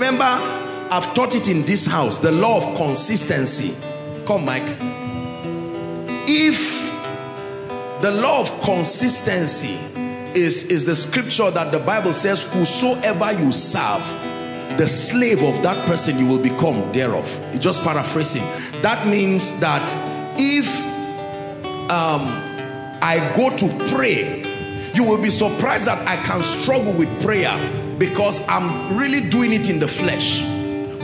Remember, I've taught it in this house, the law of consistency. Come, Mike. If the law of consistency is, is the scripture that the Bible says, whosoever you serve, the slave of that person you will become thereof. It's just paraphrasing. That means that if um, I go to pray, you will be surprised that I can struggle with prayer because I'm really doing it in the flesh.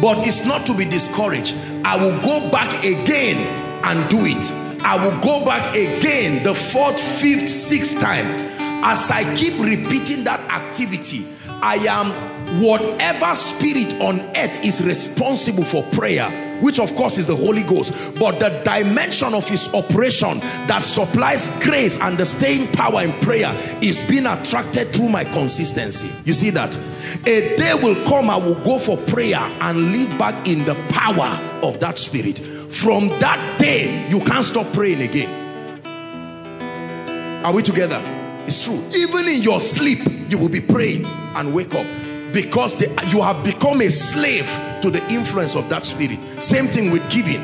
But it's not to be discouraged. I will go back again and do it. I will go back again the fourth, fifth, sixth time. As I keep repeating that activity, I am whatever spirit on earth is responsible for prayer which of course is the Holy Ghost but the dimension of his operation that supplies grace and the staying power in prayer is being attracted through my consistency. You see that? A day will come I will go for prayer and live back in the power of that spirit. From that day you can't stop praying again. Are we together? It's true. Even in your sleep you will be praying and wake up because the, you have become a slave to the influence of that spirit. Same thing with giving.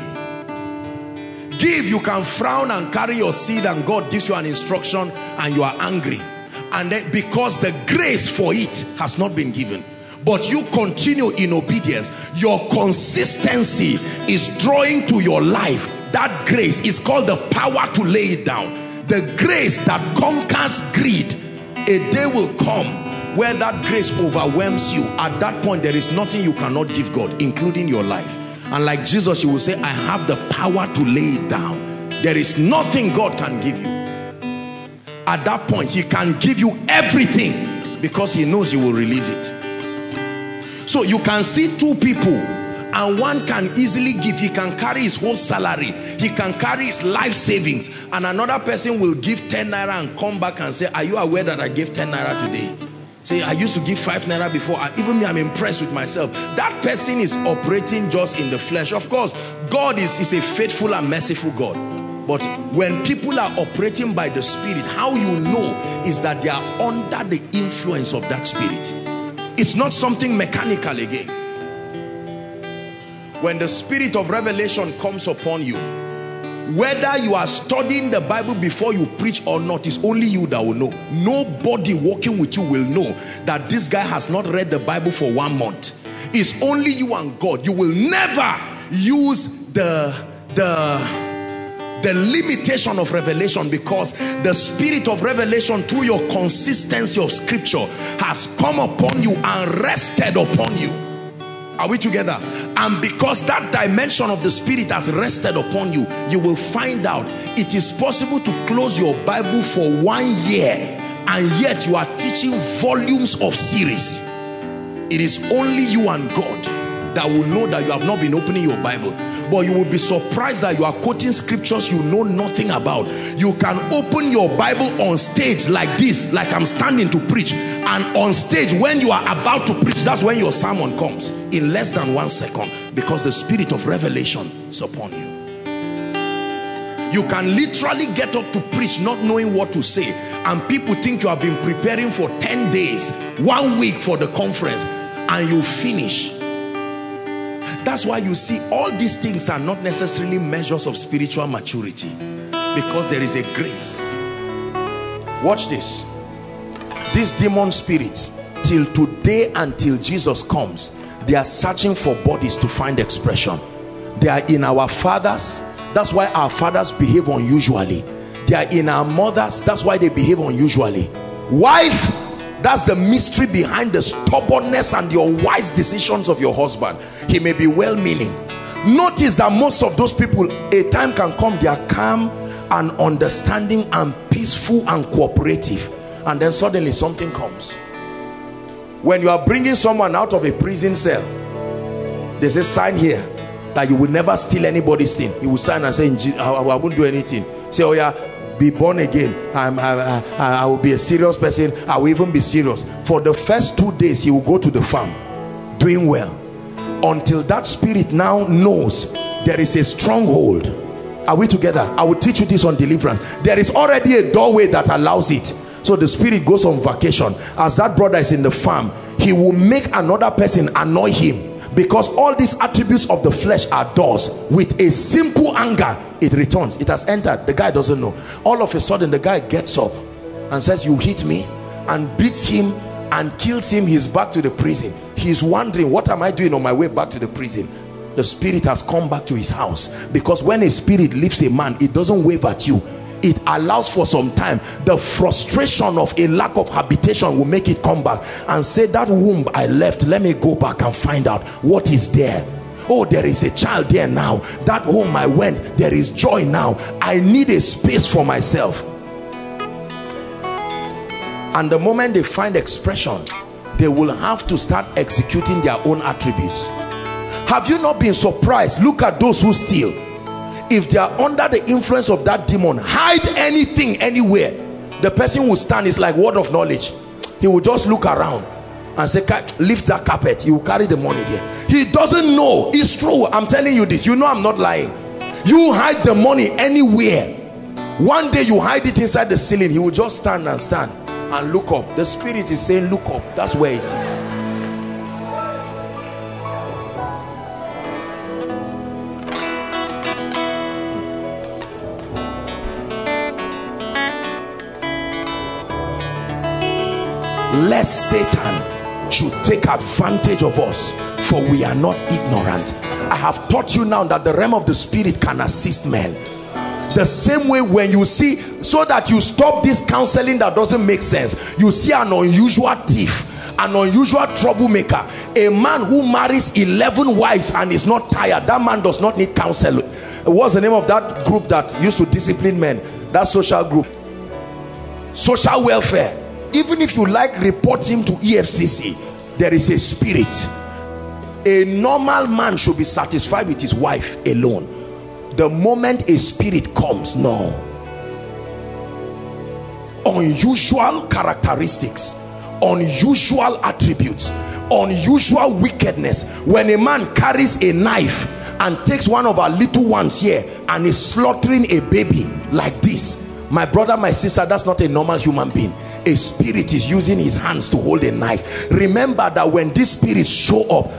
Give you can frown and carry your seed and God gives you an instruction and you are angry. And then because the grace for it has not been given. But you continue in obedience. Your consistency is drawing to your life. That grace is called the power to lay it down. The grace that conquers greed a day will come where that grace overwhelms you at that point there is nothing you cannot give God including your life. And like Jesus you will say I have the power to lay it down. There is nothing God can give you. At that point he can give you everything because he knows you will release it. So you can see two people and one can easily give. He can carry his whole salary. He can carry his life savings. And another person will give 10 naira and come back and say are you aware that I gave 10 naira today Say, I used to give five naira before. Even me, I'm impressed with myself. That person is operating just in the flesh. Of course, God is, is a faithful and merciful God. But when people are operating by the Spirit, how you know is that they are under the influence of that Spirit. It's not something mechanical again. When the Spirit of revelation comes upon you, whether you are studying the Bible before you preach or not is only you that will know. Nobody walking with you will know that this guy has not read the Bible for one month. It's only you and God. You will never use the the the limitation of revelation because the spirit of revelation through your consistency of scripture has come upon you and rested upon you are we together? And because that dimension of the spirit has rested upon you, you will find out it is possible to close your Bible for one year and yet you are teaching volumes of series. It is only you and God that will know that you have not been opening your Bible but you will be surprised that you are quoting scriptures you know nothing about. You can open your bible on stage like this like i'm standing to preach and on stage when you are about to preach that's when your sermon comes in less than one second because the spirit of revelation is upon you. You can literally get up to preach not knowing what to say and people think you have been preparing for 10 days one week for the conference and you finish that's why you see all these things are not necessarily measures of spiritual maturity. Because there is a grace. Watch this. These demon spirits till today until Jesus comes they are searching for bodies to find expression. They are in our fathers. That's why our fathers behave unusually. They are in our mothers. That's why they behave unusually. Wife that's the mystery behind the stubbornness and the unwise decisions of your husband. He may be well-meaning. Notice that most of those people a time can come they are calm and understanding and peaceful and cooperative. And then suddenly something comes. When you are bringing someone out of a prison cell there's a sign here that you will never steal anybody's thing. You will sign and say I, I won't do anything. Say oh yeah be born again. I'm, I, I, I will be a serious person. I will even be serious. For the first two days he will go to the farm doing well. Until that spirit now knows there is a stronghold. Are we together? I will teach you this on deliverance. There is already a doorway that allows it. So the spirit goes on vacation. As that brother is in the farm he will make another person annoy him because all these attributes of the flesh are doors. With a simple anger it returns. It has entered. The guy doesn't know. All of a sudden the guy gets up and says you hit me and beats him and kills him. He's back to the prison. He's wondering what am i doing on my way back to the prison? The spirit has come back to his house. Because when a spirit leaves a man it doesn't wave at you it allows for some time the frustration of a lack of habitation will make it come back and say that womb i left let me go back and find out what is there. Oh there is a child there now. That home i went there is joy now. I need a space for myself. And the moment they find expression they will have to start executing their own attributes. Have you not been surprised? Look at those who steal if they are under the influence of that demon hide anything anywhere the person will stand. Is like word of knowledge. He will just look around and say lift that carpet. He will carry the money there. He doesn't know. It's true. I'm telling you this. You know i'm not lying. You hide the money anywhere. One day you hide it inside the ceiling. He will just stand and stand and look up. The spirit is saying look up. That's where it is lest Satan should take advantage of us for we are not ignorant. I have taught you now that the realm of the spirit can assist men. The same way when you see so that you stop this counseling that doesn't make sense you see an unusual thief an unusual troublemaker a man who marries 11 wives and is not tired. That man does not need counsel. What's the name of that group that used to discipline men? That social group. Social welfare even if you like report him to EFCC there is a spirit. A normal man should be satisfied with his wife alone. The moment a spirit comes no. Unusual characteristics unusual attributes unusual wickedness. When a man carries a knife and takes one of our little ones here and is slaughtering a baby like this my brother my sister that's not a normal human being a spirit is using his hands to hold a knife. Remember that when these spirits show up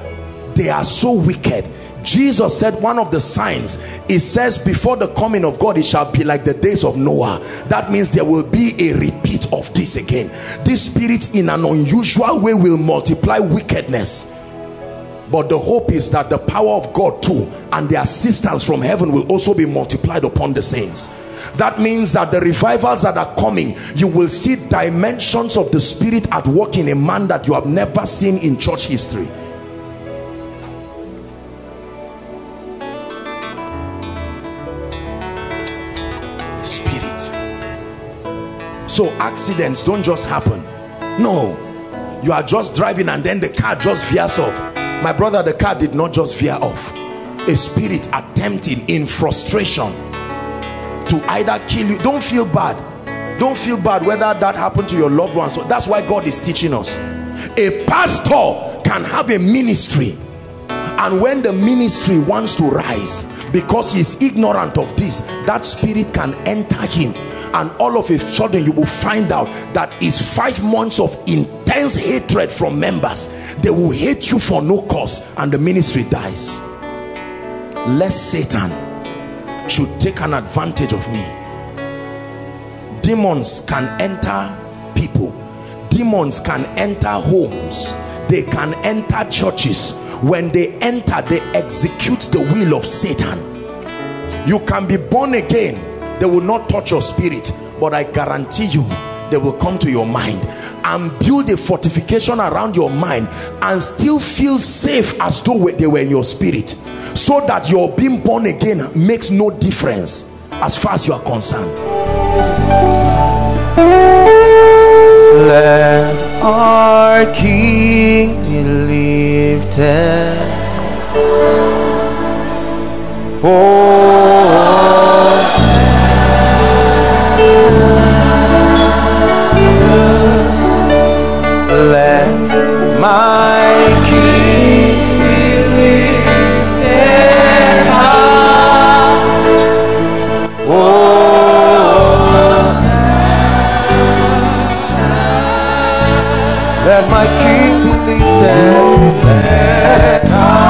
they are so wicked. Jesus said one of the signs it says before the coming of God it shall be like the days of Noah. That means there will be a repeat of this again. These spirits in an unusual way will multiply wickedness. But the hope is that the power of God too and the assistance from heaven will also be multiplied upon the saints that means that the revivals that are coming you will see dimensions of the spirit at work in a man that you have never seen in church history. Spirit. So accidents don't just happen. No. You are just driving and then the car just veers off. My brother the car did not just veer off. A spirit attempting in frustration to either kill you. Don't feel bad. Don't feel bad whether that happened to your loved ones. So that's why God is teaching us. A pastor can have a ministry and when the ministry wants to rise because he's ignorant of this that spirit can enter him and all of a sudden you will find out that is five months of intense hatred from members they will hate you for no cause and the ministry dies. Less Satan should take an advantage of me. Demons can enter people. Demons can enter homes. They can enter churches. When they enter they execute the will of Satan. You can be born again. They will not touch your spirit. But I guarantee you they will come to your mind and build a fortification around your mind and still feel safe as though they were in your spirit. So that your being born again makes no difference as far as you are concerned. Let our king be lifted. Oh that my King believes in. and let